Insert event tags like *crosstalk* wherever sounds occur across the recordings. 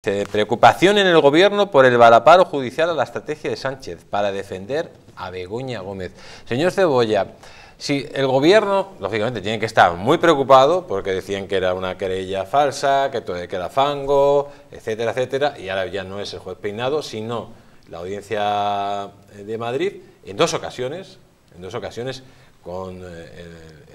Preocupación en el gobierno por el balaparo judicial a la estrategia de Sánchez para defender a Begoña Gómez. Señor Cebolla, si el gobierno, lógicamente, tiene que estar muy preocupado porque decían que era una querella falsa, que todo era fango, etcétera, etcétera, y ahora ya no es el juez peinado, sino la audiencia de Madrid, en dos ocasiones, en dos ocasiones, con eh,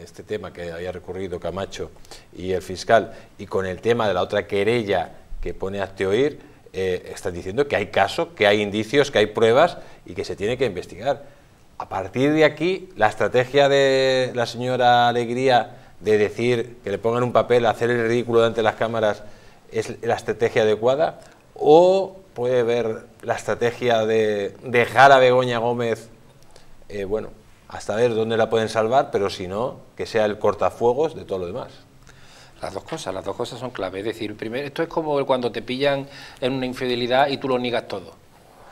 este tema que había recurrido Camacho y el fiscal, y con el tema de la otra querella que pone a oír, eh, diciendo que hay casos, que hay indicios, que hay pruebas y que se tiene que investigar. A partir de aquí, la estrategia de la señora Alegría de decir que le pongan un papel, hacer el ridículo ante las cámaras, es la estrategia adecuada o puede ver la estrategia de dejar a Begoña Gómez, eh, bueno, hasta ver dónde la pueden salvar, pero si no, que sea el cortafuegos de todo lo demás. Las dos cosas, las dos cosas son clave. Es decir, primero, esto es como cuando te pillan en una infidelidad y tú lo niegas todo.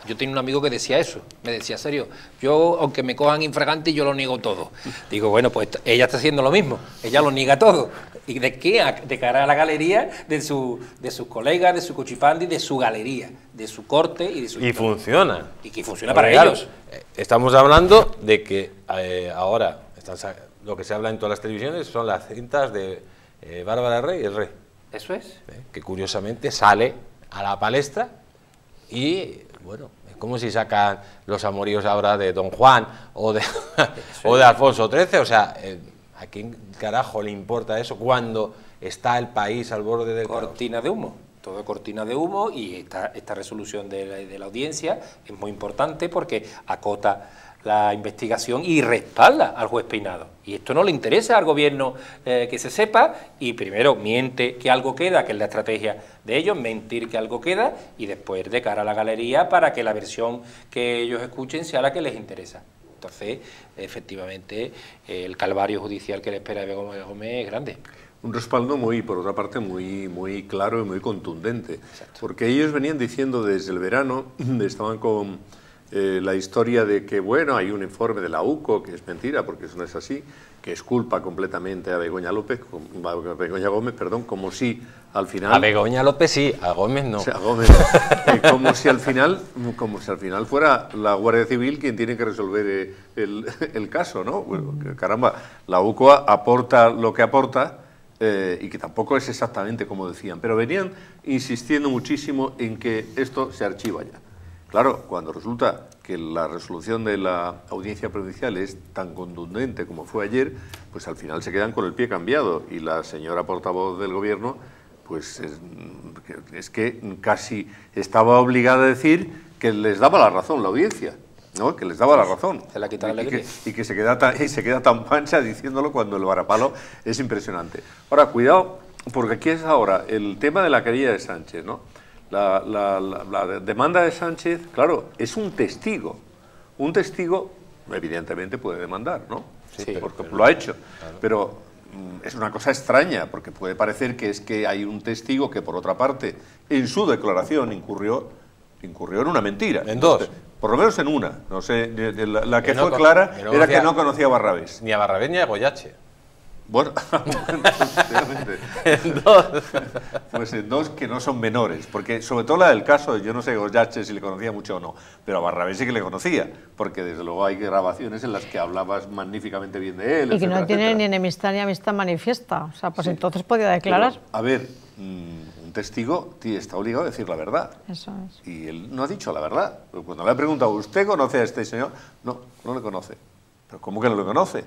Yo tenía un amigo que decía eso, me decía, serio, yo aunque me cojan infragante yo lo niego todo. Digo, bueno, pues ella está haciendo lo mismo, ella lo niega todo. ¿Y de qué? De cara a la galería de, su, de sus colegas, de su cochifandi, de su galería, de su corte y de su... Y funciona. Y que funciona para ellos. Eh, estamos hablando de que eh, ahora lo que se habla en todas las televisiones son las cintas de eh, Bárbara Rey y el Rey. Eso es. Eh, que curiosamente sale a la palestra y, bueno, es como si sacan los amoríos ahora de Don Juan o de, *laughs* o de Alfonso XIII. O sea, eh, ¿a quién carajo le importa eso cuando está el país al borde del Cortina de humo todo cortina de humo y esta, esta resolución de la, de la, audiencia es muy importante porque acota la investigación y respalda al juez Peinado. Y esto no le interesa al gobierno eh, que se sepa y primero miente que algo queda, que es la estrategia de ellos, mentir que algo queda y después de cara a la galería para que la versión que ellos escuchen sea la que les interesa. Entonces, efectivamente, el calvario judicial que le espera a Gómez es grande. Un respaldo muy, por otra parte, muy, muy claro y muy contundente. Porque ellos venían diciendo desde el verano, *clears throat* estaban con eh, la historia de que, bueno, hay un informe de la UCO, que es mentira, porque eso no es así, que es culpa completamente a Begoña López, a Begoña Gómez, perdón, como si al final... A Begoña López sí, a Gómez no. a Gómez eh, *laughs* como, si al final, como si al final fuera la Guardia Civil quien tiene que resolver eh, el, *laughs* el caso, ¿no? Bueno, caramba, la UCO aporta lo que aporta, y que tampoco es exactamente como decían, pero venían insistiendo muchísimo en que esto se archiva ya. Claro, cuando resulta que la resolución de la audiencia provincial es tan contundente como fue ayer, pues al final se quedan con el pie cambiado y la señora portavoz del gobierno pues es, que casi estaba obligada a decir que les daba la razón la audiencia. ¿no? que les daba la razón. Se la y, que, y que se queda, tan, y se queda tan pancha diciéndolo cuando el varapalo es impresionante. Ahora, cuidado, porque aquí es ahora el tema de la querella de Sánchez, ¿no? La, demanda de Sánchez, claro, es un testigo. Un testigo, evidentemente, puede demandar, ¿no? Sí, porque lo ha hecho. Pero mm, es una cosa extraña, porque puede parecer que es que hay un testigo que, por otra parte, en su declaración incurrió, incurrió en una mentira. En dos. Por lo menos en una. No sé, la, que, fue clara era que no conocía a Barrabés. Ni a Barrabés ni a Goyache. Bueno, *laughs* en dos. Pues en dos que no son menores, porque sobre todo la del caso, yo no sé Goyache si le conocía mucho o no, pero a Barrabés sí que le conocía, porque desde luego hay grabaciones en las que hablabas magníficamente bien de él. Y que no tiene ni enemistad ni amistad manifiesta, o sea, pues entonces podía declarar. a ver, mm, un testigo está obligado a decir la verdad. Eso es. Y él no ha dicho la verdad. Cuando le ha preguntado, ¿usted conoce a este señor? No, no le conoce. ¿Pero cómo que no le conoce?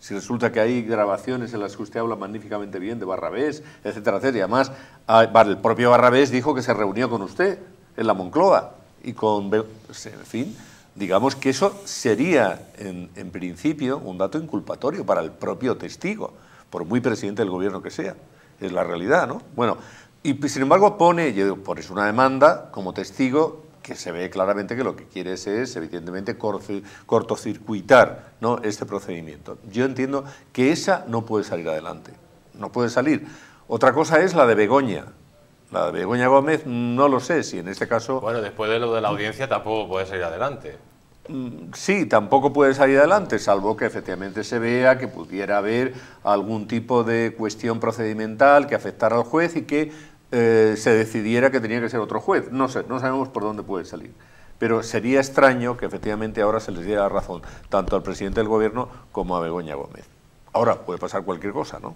Si resulta que hay grabaciones en las que usted habla magníficamente bien de Barrabés, etcétera, etcétera. Y además, ah, el propio Barrabés dijo que se reunió con usted en la Moncloa y con... Pues, en fin, digamos que eso sería, en, principio, un dato inculpatorio para el propio testigo, por muy presidente del gobierno que sea. Es la realidad, ¿no? Bueno, y sin embargo pone, por eso una demanda como testigo que se ve claramente que lo que quiere es, evidentemente, cortocircuitar ¿no? este procedimiento. Yo entiendo que esa no puede salir adelante, no puede salir. Otra cosa es la de Begoña. La de Begoña Gómez no lo sé si en este caso... Bueno, después de lo de la audiencia tampoco puede salir adelante. Mm, sí, tampoco puede salir adelante, salvo que efectivamente se vea que pudiera haber algún tipo de cuestión procedimental que afectara al juez y que eh, se decidiera que tenía que ser otro juez. No sé, no sabemos por dónde puede salir. Pero sería extraño que efectivamente ahora se les diera razón tanto al presidente del gobierno como a Begoña Gómez. Ahora puede pasar cualquier cosa, ¿no?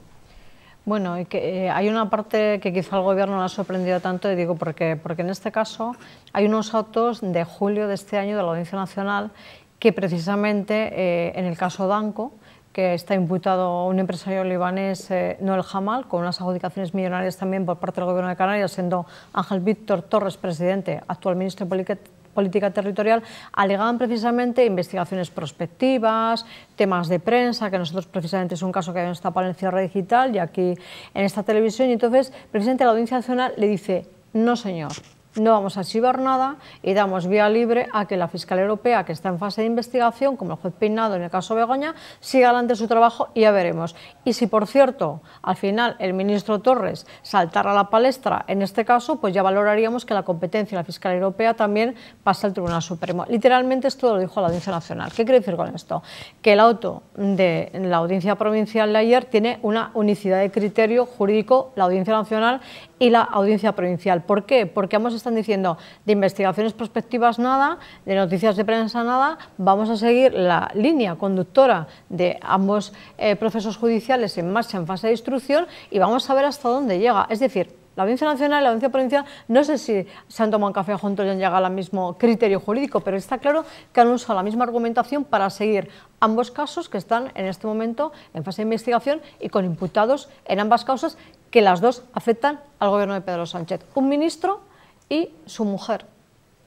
Bueno, y que, eh, hay una parte que quizá al gobierno no ha sorprendido tanto, y digo porque, porque en este caso hay unos autos de julio de este año de la Audiencia Nacional que precisamente eh, en el caso Danco, que está imputado un empresario libanés, eh, Noel Jamal, con unas adjudicaciones millonarias también por parte del Gobierno de Canarias, siendo Ángel Víctor Torres presidente, actual ministro de Política Territorial, alegaban precisamente investigaciones prospectivas, temas de prensa, que nosotros precisamente es un caso que habíamos tapado en el cierre digital y aquí en esta televisión, y entonces presidente de la Audiencia Nacional le dice, no señor, no vamos a archivar nada y damos vía libre a que la Fiscalía Europea, que está en fase de investigación, como el juez Peinado en el caso Begoña, siga adelante su trabajo y ya veremos. Y si, por cierto, al final el ministro Torres saltara a la palestra en este caso, pues ya valoraríamos que la competencia de la Fiscalía Europea también pasa al Tribunal Supremo. Literalmente esto lo dijo la Audiencia Nacional. ¿Qué quiere decir con esto? Que el auto de la Audiencia Provincial de ayer tiene una unicidad de criterio jurídico, la Audiencia Nacional y la Audiencia Provincial. ¿Por qué? Porque ambos están diciendo de investigaciones prospectivas nada, de noticias de prensa nada, vamos a seguir la línea conductora de ambos eh, procesos judiciales en marcha en fase de instrucción y vamos a ver hasta dónde llega. Es decir, la Audiencia Nacional y la Audiencia Provincial, no sé si se han tomado café juntos y han llegado al mismo criterio jurídico, pero está claro que han usado la misma argumentación para seguir ambos casos que están en este momento en fase de investigación y con imputados en ambas causas que las dos afectan al gobierno de Pedro Sánchez. Un ministro y su mujer.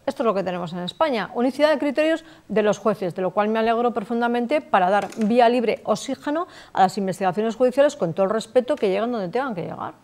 Esto es lo que tenemos en España, unicidad de criterios de los jueces, de lo cual me alegro profundamente para dar vía libre oxígeno a las investigaciones judiciales con todo el respeto que lleguen donde tengan que llegar.